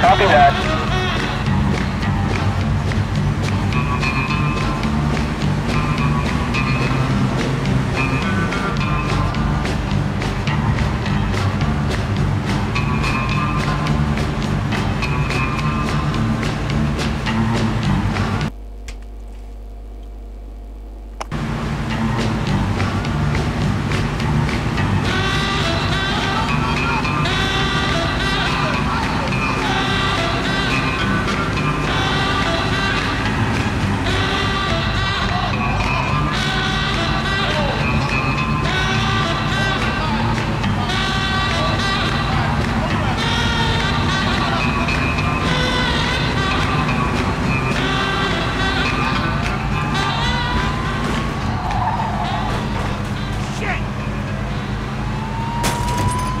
Copy that.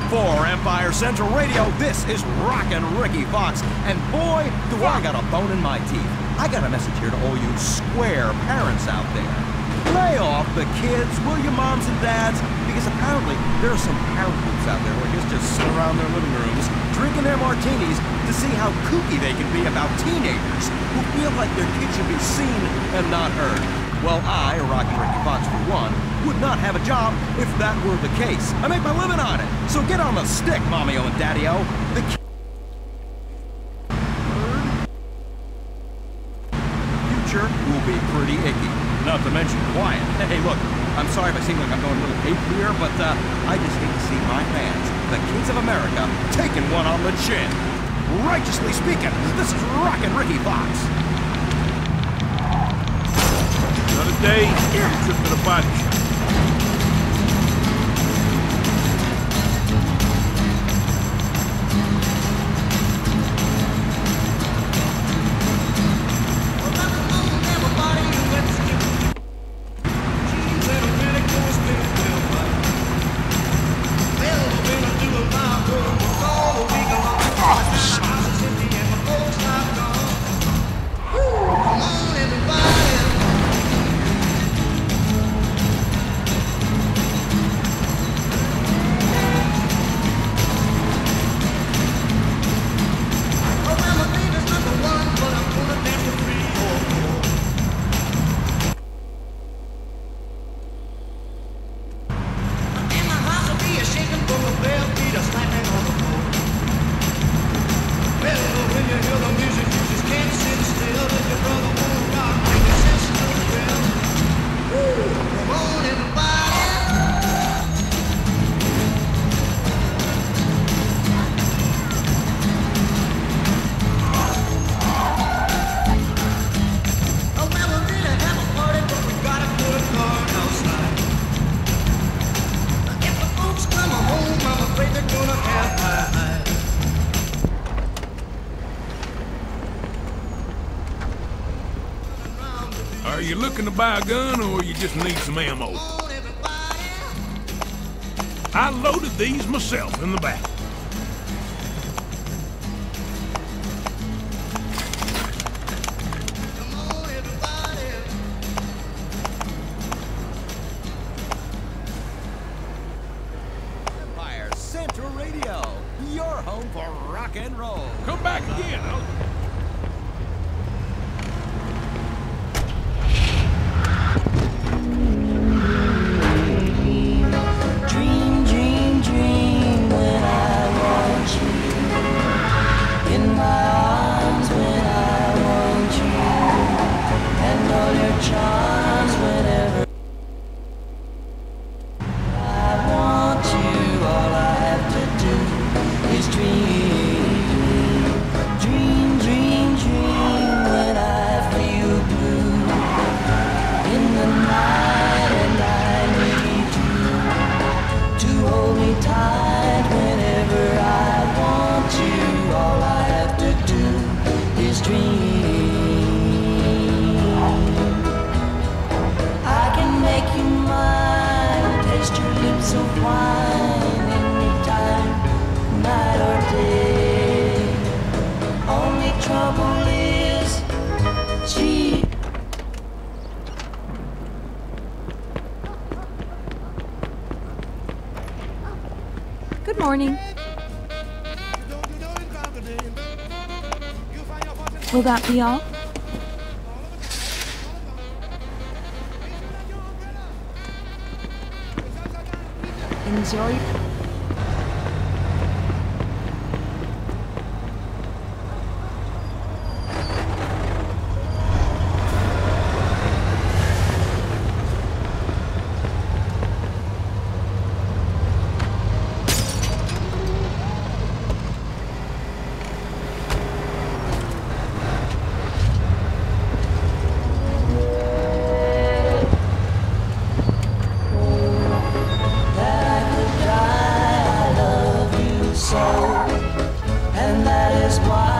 For Empire Central Radio, this is Rockin' Ricky Fox. And boy, do I got a bone in my teeth. I got a message here to all you square parents out there. Lay off the kids, will you, moms and dads? Because apparently there are some parent groups out there kids just sit around their living rooms, drinking their martinis to see how kooky they can be about teenagers who feel like their kids should be seen and not heard. Well, I, Rocky Ricky Fox for one, would not have a job if that were the case. I make my living on it. So get on the stick, mommy-o and daddy-o. The future will be pretty icky. Not to mention quiet. Hey, look, I'm sorry if I seem like I'm going a little ape here, but uh, I just hate to see my fans, the kids of America, taking one on the chin. Righteously speaking, this is Rockin' Ricky Fox. Another day, trip to the body looking to buy a gun or you just need some ammo? I loaded these myself in the back. Morning. Will that be all? Enjoy. That is why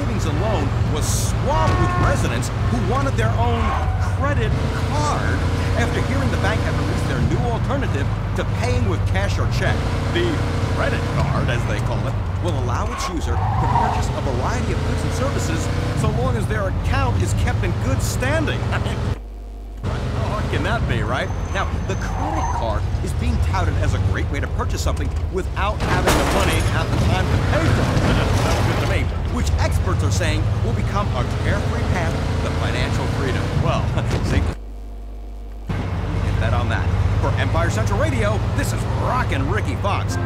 Savings Loan was swamped with residents who wanted their own credit card after hearing the bank had released their new alternative to paying with cash or check. The credit card, as they call it, will allow its user to purchase a variety of goods and services so long as their account is kept in good standing. How hard can that be, right? Now, the credit card is being touted as a great way to purchase something without having the money at the time to pay for it. saying will become a carefree path to financial freedom. Well, get that on that. For Empire Central Radio, this is Rockin' Ricky Fox.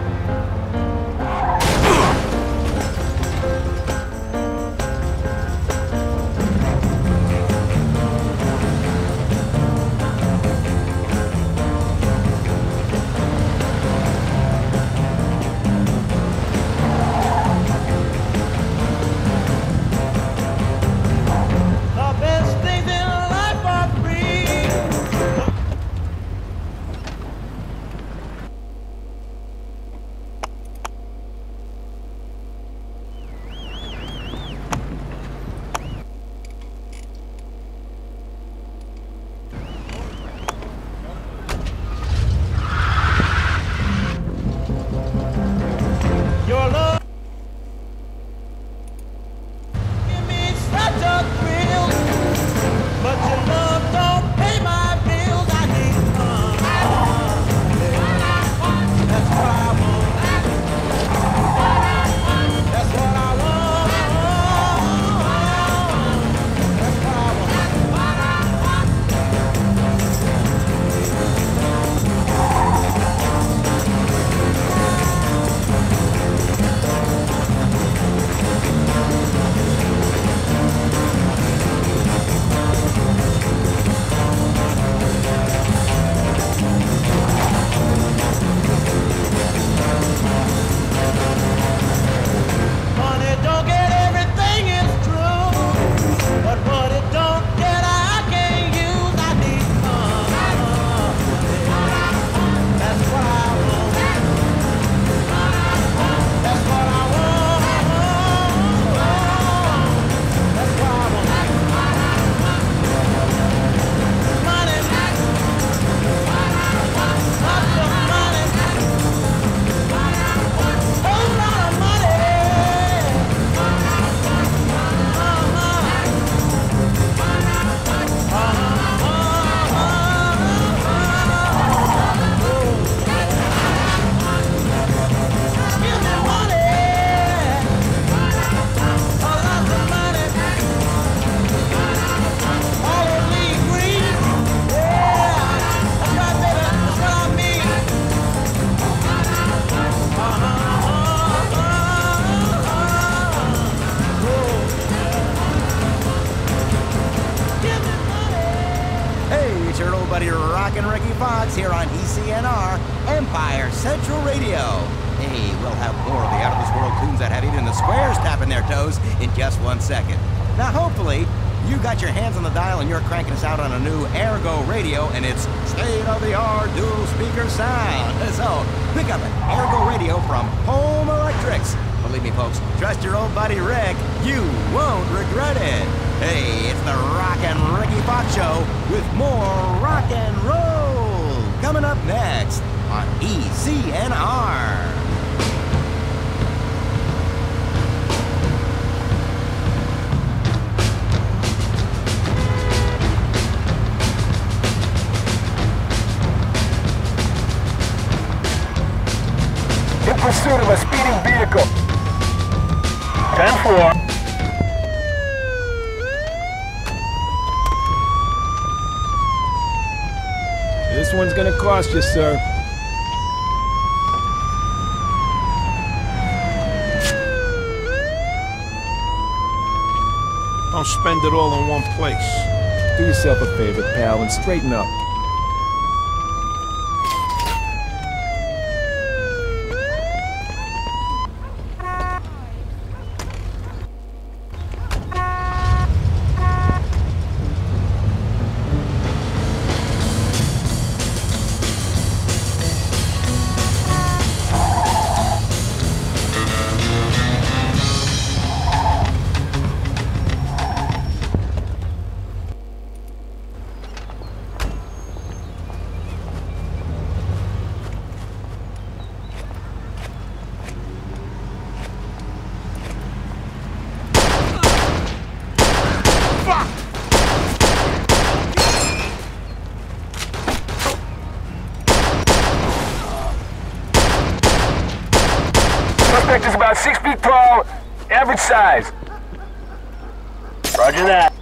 Fox here on ECNR, Empire Central Radio. Hey, we'll have more of the out of this world coons that have even the squares tapping their toes in just one second. Now, hopefully, you got your hands on the dial and you're cranking us out on a new Ergo radio and it's state of the art dual speaker sound. So, pick up an Ergo radio from Home Electrics. Believe me, folks. Trust your old buddy Rick. You won't regret it. Hey, it's the Rockin' Ricky Fox Show with more rock and roll coming up next on ECNR. In pursuit of a speeding vehicle. 10-4. This one's gonna cost you, sir. Don't spend it all in one place. Do yourself a favor, pal, and straighten up. Suspect is about six feet tall, average size. Roger that.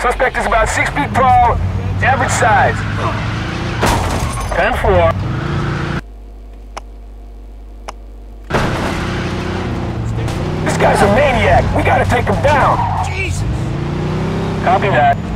Suspect is about six feet tall, average size. 10-4. This guy's a maniac. We gotta take him down. Jesus! Copy that.